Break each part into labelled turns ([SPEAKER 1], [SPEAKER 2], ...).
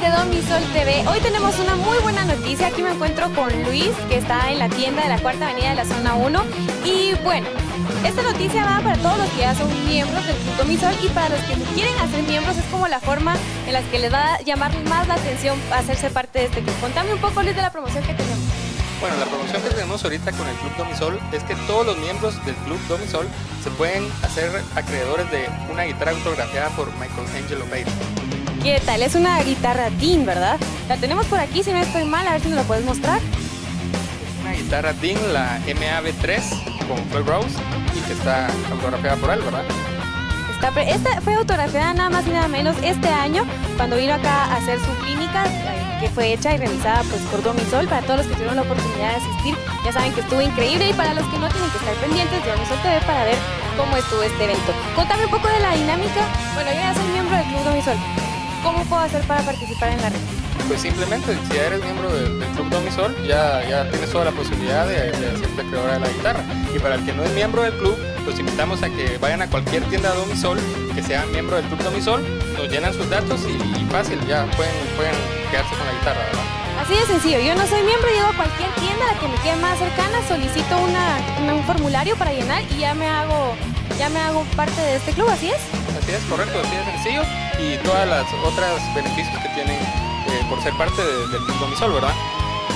[SPEAKER 1] de Domisol TV. Hoy tenemos una muy buena noticia. Aquí me encuentro con Luis, que está en la tienda de la Cuarta Avenida de la Zona 1. Y bueno, esta noticia va para todos los que ya son miembros del Club Domisol y para los que quieren hacer miembros es como la forma en la que les va a llamar más la atención hacerse parte de este club. Contame un poco, Luis, de la promoción que tenemos.
[SPEAKER 2] Bueno, la promoción que tenemos ahorita con el Club Domisol es que todos los miembros del Club Domisol se pueden hacer acreedores de una guitarra autografiada por Michael Angelo Bailey.
[SPEAKER 1] ¿Qué tal? Es una guitarra Dean, ¿verdad? La tenemos por aquí, si no estoy mal, a ver si nos la puedes mostrar.
[SPEAKER 2] Es una guitarra Dean, la MAV3 con Floyd Rose y que está autografiada por él, ¿verdad?
[SPEAKER 1] Está, esta fue autografiada nada más y nada menos este año cuando vino acá a hacer su clínica que fue hecha y realizada pues, por Domisol. Para todos los que tuvieron la oportunidad de asistir, ya saben que estuvo increíble y para los que no tienen que estar pendientes de Domisol TV para ver cómo estuvo este evento. Contame un poco de la dinámica. Bueno, yo ya soy miembro del Club Domisol. ¿Cómo puedo hacer para participar en la red?
[SPEAKER 2] Pues simplemente, si eres miembro del, Club Domisol, ya, ya tienes toda la posibilidad de, de hacerte creadora de la guitarra. Y para el que no es miembro del club, los invitamos a que vayan a cualquier tienda de Domisol, que sean miembro del Club Domisol, nos llenan sus datos y, fácil, ya pueden, pueden quedarse con la guitarra, ¿verdad?
[SPEAKER 1] Así de sencillo, yo no soy miembro, llego a cualquier tienda, la que me quede más cercana, solicito una, un formulario para llenar y ya me hago ya me hago parte de este club, ¿así es?
[SPEAKER 2] Así es, correcto, así de sencillo y todas las otras beneficios que tienen eh, por ser parte del Club Domisol, ¿verdad?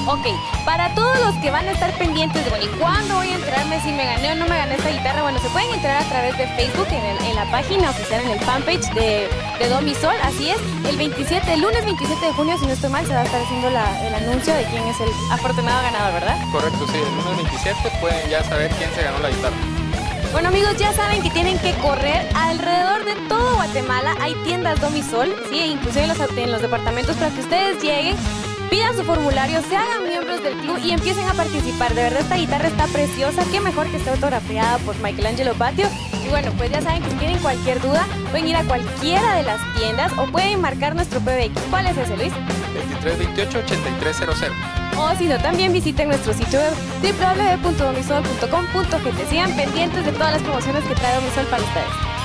[SPEAKER 1] Ok, para todos los que van a estar pendientes de, bueno, ¿y cuándo voy a enterarme si me gané o no me gané esta guitarra? Bueno, se pueden enterar a través de Facebook, en, la página oficial, en el fanpage de, de Domisol, así es. El 27, el lunes 27 de junio, si no estoy mal, se va a estar haciendo el anuncio de quién es el afortunado ganador, ¿verdad?
[SPEAKER 2] Correcto, sí, el lunes 27 pueden ya saber quién se ganó la guitarra.
[SPEAKER 1] Bueno amigos, ya saben que tienen que correr alrededor de todo Guatemala. Hay tiendas Domisol, sí, inclusive en los, en los departamentos para que ustedes lleguen pidan su formulario, se hagan miembros del club y empiecen a participar. De verdad, esta guitarra está preciosa. Qué mejor que esté autografiada por Michelangelo Patio. Y bueno, pues ya saben que si tienen cualquier duda, pueden ir a cualquiera de las tiendas o pueden marcar nuestro PBX. ¿Cuál es ese, Luis?
[SPEAKER 2] 2328-8300.
[SPEAKER 1] O si no, también visiten nuestro sitio web www.domisol.com.gt. Sigan pendientes de todas las promociones que trae Domisol para ustedes.